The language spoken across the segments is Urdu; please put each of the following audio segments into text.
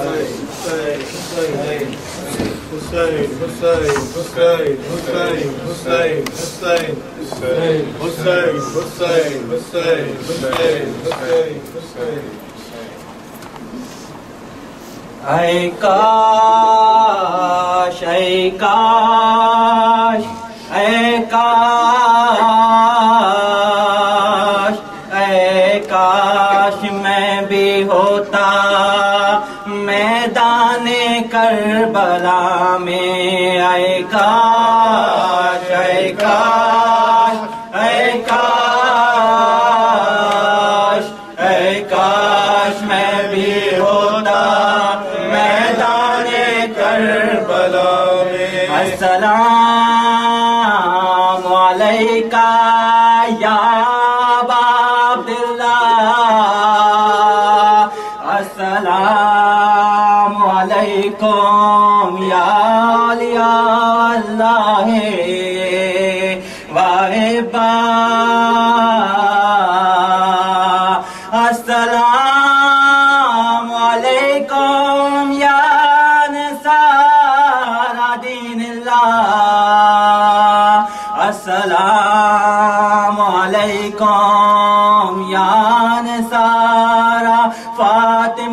Hussein, Hussein, Hussein, Hussein, Hussein, Hussein, Hussein, Hussein, Hussein, Hussein, Hussein, Hussein, Hussein, Hussein. I kash, I kash. میدان کربلا میں، اے کاش اے کاش اے کاش اے کاش میں بھی ہوتا میدان کربلا میں۔ السلام السلام علیکم یا علیہ اللہ واہبہ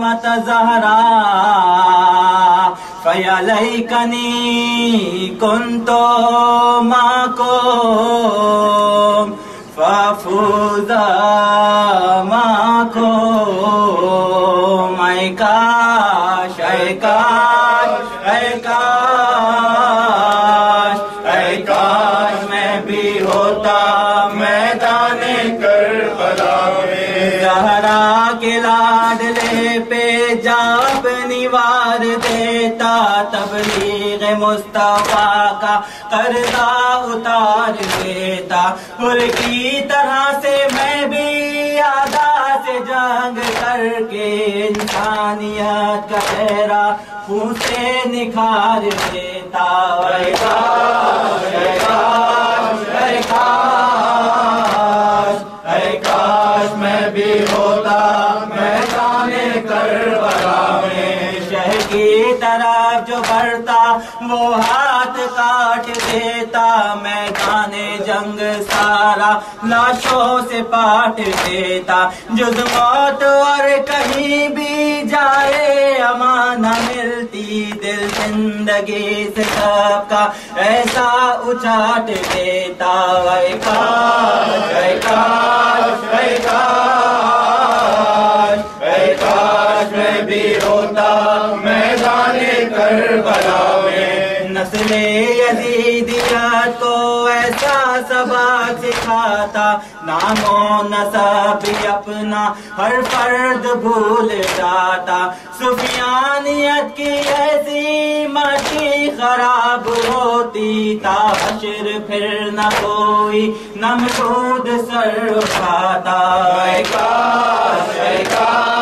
মাতা জাহারা। ফয়ালাইকানি কুন্ত মাকো ফাফুদা মাকো মাইকা শাইকা پہ جاب نوار دیتا تبلیغ مصطفیٰ کا قرضہ اتار دیتا۔ پھر کی طرح سے میں بھی آدھا سے جنگ کر کے انسانیت کا چہرہ خون سے نکھار دیتا۔ اے کاش اے کاش اے کاش کربلا میں شہ کی طرف جو بڑھتا، وہ ہاتھ کاٹ دیتا۔ میدان جنگ سارا لاشوں سے پاٹ دیتا۔ جز موت اور کہیں بھی جائے امان ملتی دل زندگی سے سب کا ایسا اچاٹ دیتا۔ اے کاش اے کاش اے کاش اے کاش۔ بھی ہوتا میدان کربلا میں۔ نسل یزیدیت کو ایسا سبق سکھاتا نام و نصب اپنا ہر فرد بھول جاتا۔ سفیانیت کی ایسی مٹی خراب ہوتی، تا حشر پھر نہ کوئی نمرود سر اٹھاتا۔ اے کاش اے کاش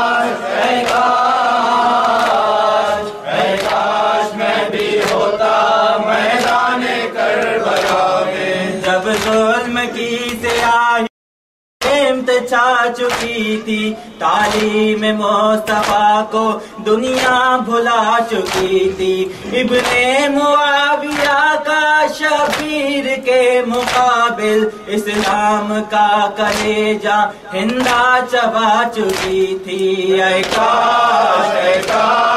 چکی تھی تعلیم مصطفیٰ کو دنیا بھلا چکی تھی۔ ابن معاویہ کا شبیر کے مقابل اسلام کا کلیجہ ہندا چبا چکی تھی۔ اے کاش اے کاش۔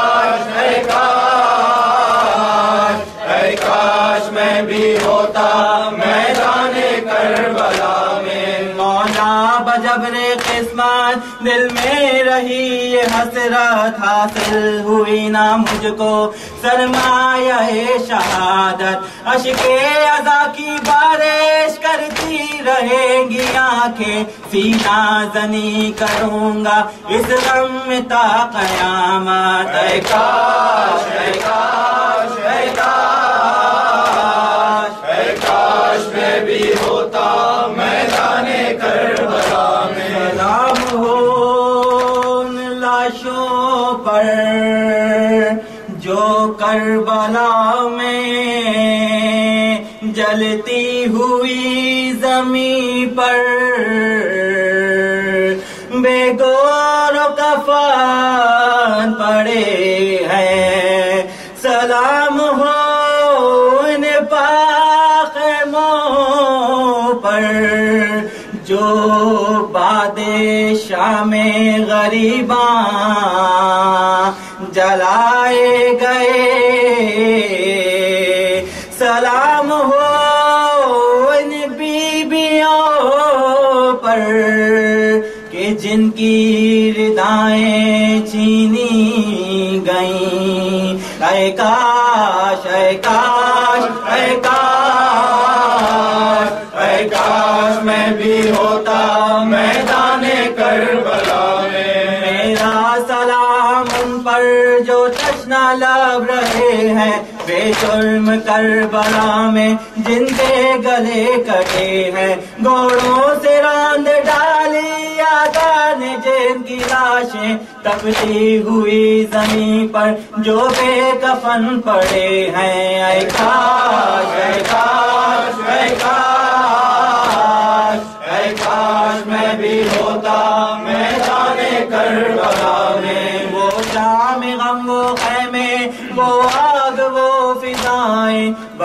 رہی یہ حسرت حاصل ہوئی نا مجھ کو۔ سرمایہ شہادت۔ عشق ادا کی بارش کرتی رہیں گی آنکھیں۔ سینہ زنی کروں گا اس غم تا قیامت۔ اے کاش اے کاش۔ لاشوں پر جو کربلا میں جلتی ہوئی زمین پر بے گور و کفان پڑے شام غریباں جلائے گئے۔ سلام ہو ان بیبیوں پر کہ جن کی ردائیں چینی گئیں۔ اے کاش تشنا رہے ہیں، بے جرم کربلا میں جن کے گلے کٹے ہیں۔ گوڑوں سے راند ڈالی آدان جن کی لاشیں۔ تپتی ہوئی زمین پر جو بے کفن پڑے ہیں۔ اے کاش اے کاش اے کاش اے کاش میں بھی ہوتا، میدان کربلا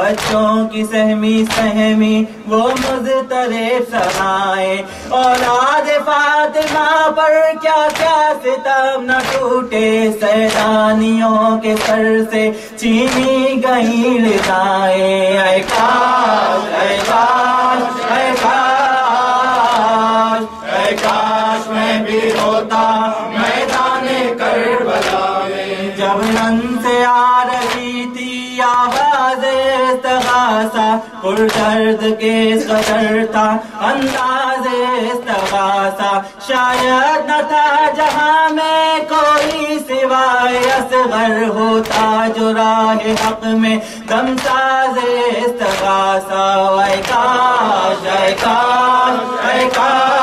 بچوں کی سہمی سہمی، وہ مضطرب سہائیں اولاد فاطمہ پر کیا کیا ستم نہ ٹوٹے، سیدانیوں کے سر سے چینی گئی لدائیں اے کاش اے کاش اے کاش اے کاش میں بھی ہوتا میدان کربلا میں جب رن استغاثہ پر درد کے سکرتا تھا انداز استغاثہ۔ شاید نہ تھا جہاں میں کوئی سوائے اصغر ہوتا جو راہ حق میں دم ساز استغاثہ۔ اے کاش اے کاش اے کاش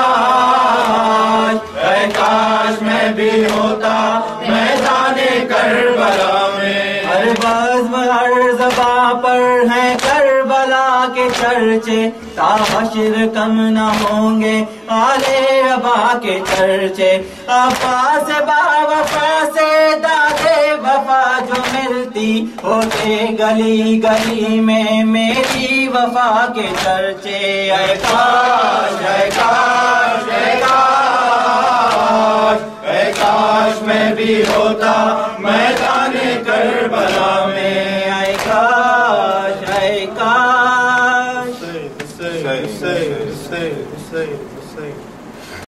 چرچے تا حشر کم نہ ہوں گے۔ آلے ابا کے چرچے، ابا سے با وفا سے دادے، وفا جو ملتی ہوتے گلی گلی میں۔ میری وفا کے چرچے اے کاش اے کاش اے کاش۔